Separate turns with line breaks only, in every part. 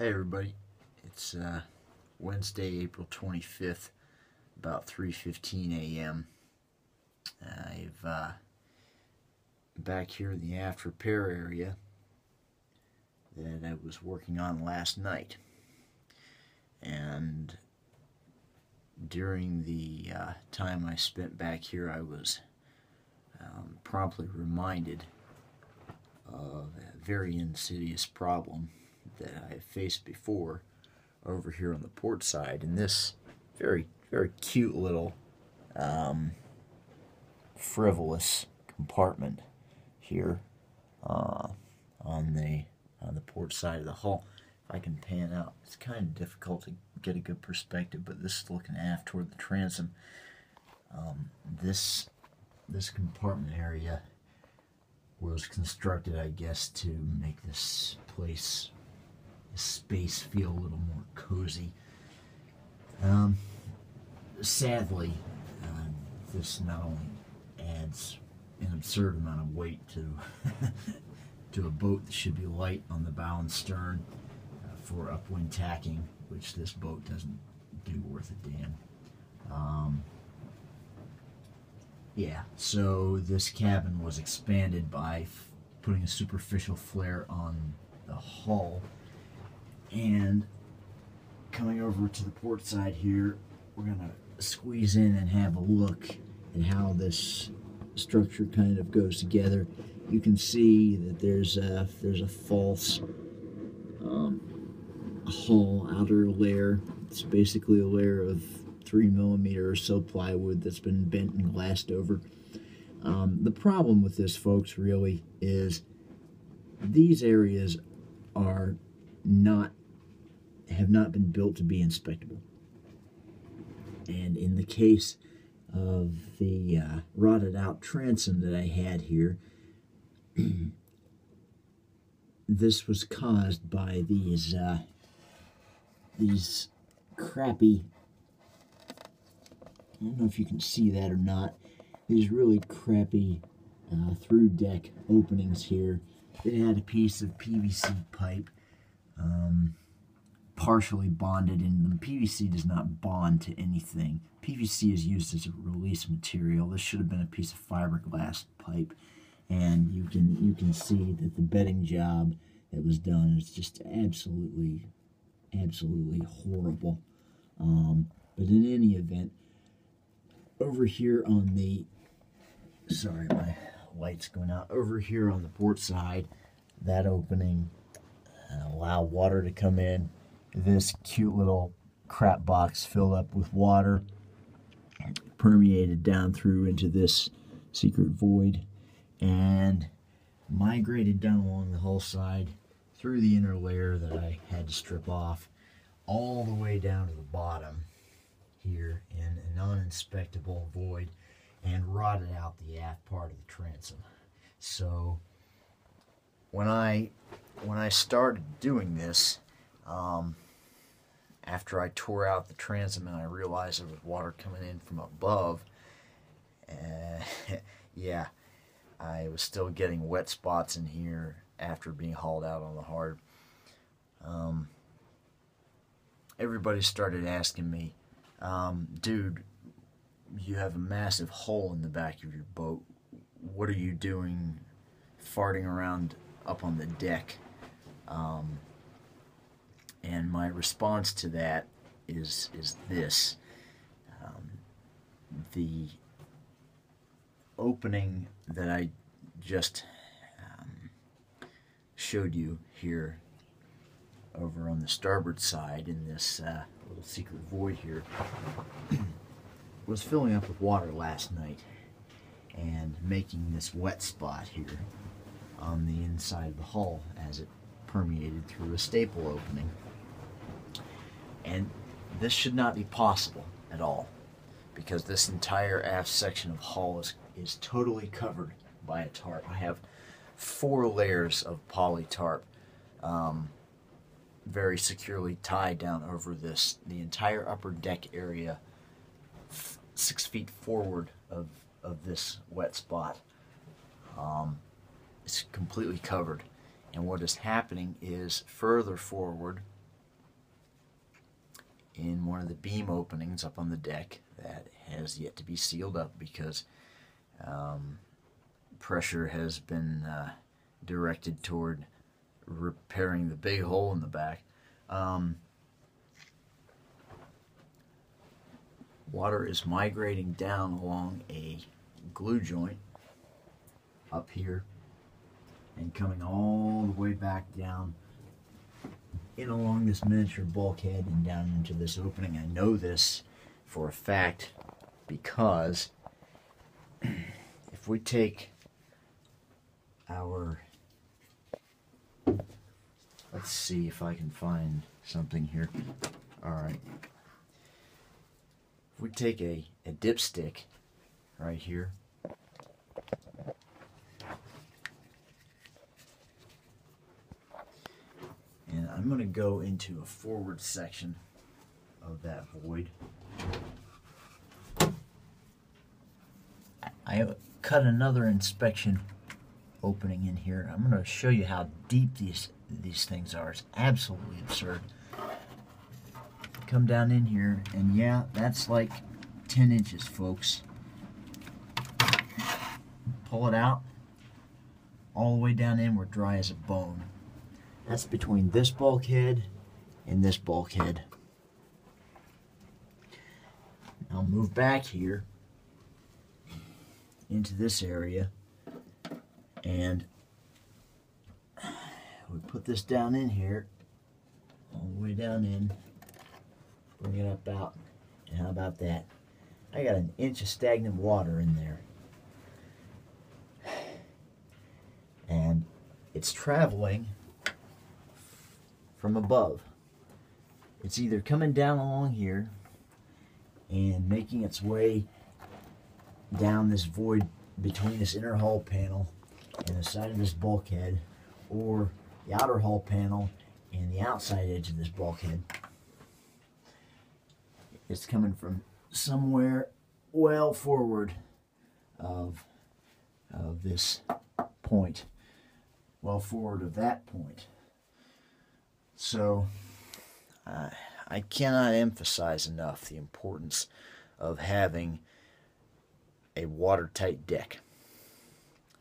Hey everybody, it's uh, Wednesday, April 25th, about 3.15 a.m. I've uh, back here in the aft repair area that I was working on last night. And during the uh, time I spent back here, I was um, promptly reminded of a very insidious problem that I have faced before over here on the port side in this very, very cute little um, frivolous compartment here uh, on the on the port side of the hull. If I can pan out, it's kind of difficult to get a good perspective, but this is looking aft toward the transom. Um, this this compartment area was constructed, I guess, to make this place space feel a little more cozy. Um, sadly, uh, this not only adds an absurd amount of weight to to a boat that should be light on the bow and stern uh, for upwind tacking, which this boat doesn't do worth a damn. Um, yeah, so this cabin was expanded by putting a superficial flare on the hull and coming over to the port side here, we're gonna squeeze in and have a look at how this structure kind of goes together. You can see that there's a, there's a false um, hull outer layer. It's basically a layer of three millimeter or so plywood that's been bent and glassed over. Um, the problem with this, folks, really is these areas are not have not been built to be inspectable. And in the case of the uh, rotted out transom that I had here, this was caused by these uh, these crappy. I don't know if you can see that or not. These really crappy uh, through deck openings here. It had a piece of PVC pipe. Um, partially bonded and the PVC does not bond to anything. PVC is used as a release material. This should have been a piece of fiberglass pipe and you can you can see that the bedding job that was done is just absolutely absolutely horrible. Um, but in any event, over here on the sorry my light's going out over here on the port side that opening uh, allow water to come in this cute little crap box filled up with water permeated down through into this secret void and migrated down along the hull side through the inner layer that I had to strip off all the way down to the bottom here in a non-inspectable void and rotted out the aft part of the transom. So when I when I started doing this, um, after I tore out the transom and I realized there was water coming in from above, uh, yeah, I was still getting wet spots in here after being hauled out on the hard. Um, everybody started asking me, um, dude, you have a massive hole in the back of your boat. What are you doing farting around up on the deck? Um, and my response to that is is this: um, the opening that I just um, showed you here over on the starboard side in this uh, little secret void here was filling up with water last night and making this wet spot here on the inside of the hull as it permeated through a staple opening. And this should not be possible at all because this entire aft section of hull is, is totally covered by a tarp. I have four layers of poly tarp um, very securely tied down over this, the entire upper deck area, six feet forward of, of this wet spot. Um, it's completely covered. And what is happening is further forward in one of the beam openings up on the deck that has yet to be sealed up because um, pressure has been uh, directed toward repairing the big hole in the back. Um, water is migrating down along a glue joint up here and coming all the way back down in along this miniature bulkhead and down into this opening. I know this for a fact because if we take our let's see if I can find something here. All right. If we take a, a dipstick right here and I'm going to go into a forward section of that void. I cut another inspection opening in here. I'm going to show you how deep these these things are. It's absolutely absurd. Come down in here, and yeah, that's like 10 inches, folks. Pull it out. All the way down in, we're dry as a bone. That's between this bulkhead and this bulkhead. I'll move back here into this area and we put this down in here all the way down in bring it up out and how about that I got an inch of stagnant water in there and it's traveling from above it's either coming down along here and making its way down this void between this inner hull panel and the side of this bulkhead or the outer hull panel and the outside edge of this bulkhead. It's coming from somewhere well forward of, of this point, well forward of that point. So uh, I cannot emphasize enough the importance of having a watertight deck.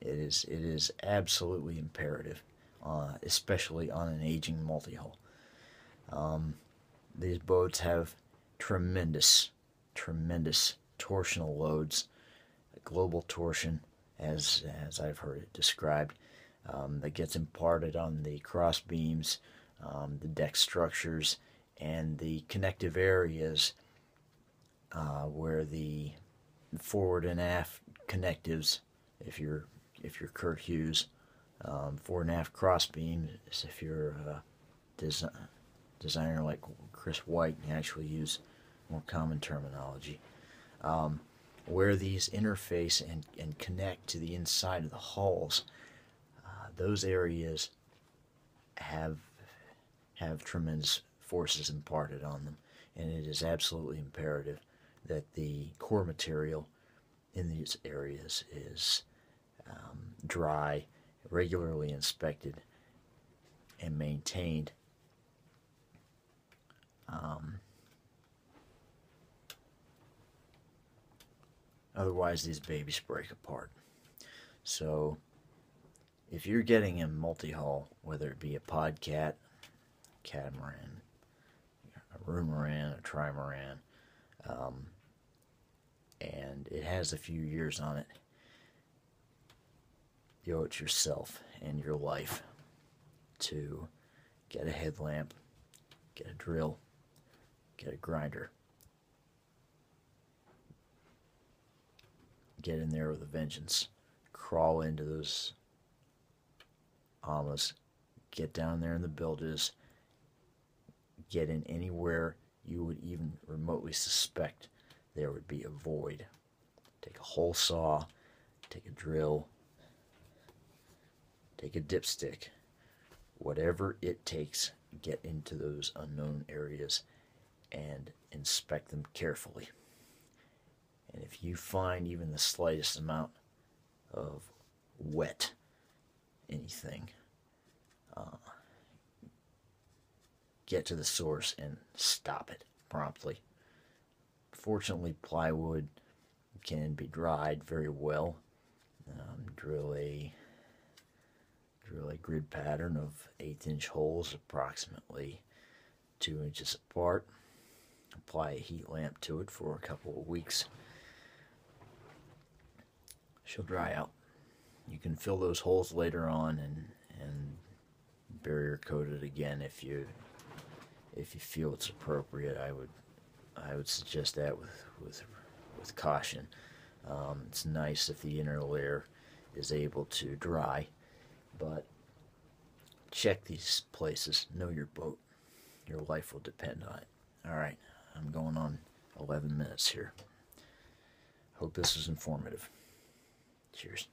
It is it is absolutely imperative, uh, especially on an aging multi-hull. Um, these boats have tremendous, tremendous torsional loads, global torsion, as as I've heard it described, um, that gets imparted on the cross beams, um, the deck structures, and the connective areas uh, where the forward and aft connectives, if you're if you're Kurt Hughes, um, forward and aft crossbeam. If you're a desi designer like Chris White, you actually use more common terminology. Um, where these interface and, and connect to the inside of the hulls, uh, those areas have have tremendous forces imparted on them, and it is absolutely imperative that the core material in these areas is um, dry, regularly inspected, and maintained. Um, otherwise, these babies break apart. So, if you're getting a multi-hull, whether it be a podcat, catamaran, a roomaran, a trimaran, um, and it has a few years on it, you owe it yourself and your life to get a headlamp, get a drill, get a grinder, get in there with a vengeance, crawl into those amas, get down there in the bilges, get in anywhere you would even remotely suspect there would be a void. Take a hole saw, take a drill, take a dipstick, whatever it takes, get into those unknown areas and inspect them carefully. And if you find even the slightest amount of wet anything, uh, get to the source and stop it
promptly. Fortunately, plywood can be dried very well. Um, drill a drill a grid pattern of eighth inch holes approximately two inches apart. Apply a heat lamp to it for a couple of weeks. She'll dry out. You can fill those holes later on and and barrier coat it again if you if you feel it's appropriate. I would I would suggest that with with with caution. Um, it's nice if the inner layer is able to dry, but check these places. Know your boat. Your life will depend on it. All right, I'm going on 11 minutes here. Hope this was informative. Cheers.